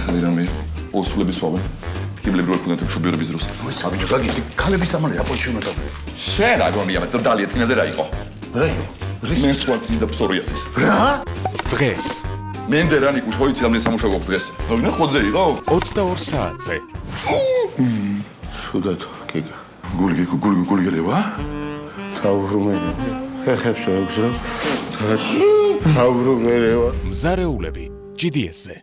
ახალი რამე ოსულების ვავე. კიბლები რო ქონდათ მშობიარობის დროს. ой საბიჯო გაგი ქალების სამალი რა პოლში უნდა შენ რა გონია მე დალია წინაზე რა იყო? რა იყო მენსტრუაციის და ფსორიაზის. რა დღეს მენდე რანი კუშოიცი რამე სამუშაო გვაქვს დღეს. მე ხოძე იყო? 22 საათზე სუდათ გიგა გული გული გული გელევა? თავრუმელი ხეხებს რა გზრო თავრუმელევა მზარეულები GDS-ზე